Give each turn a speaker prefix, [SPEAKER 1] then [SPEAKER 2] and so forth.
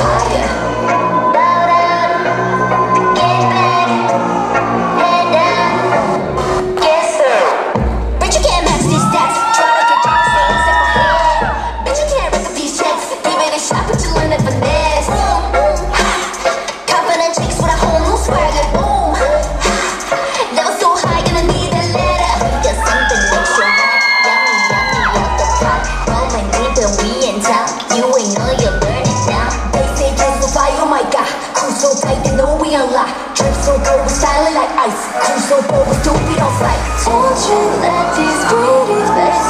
[SPEAKER 1] fire. know we unlock Trips so cold, we silent like ice. Cruise so bold, we stupid on flight Told you let these greedy faces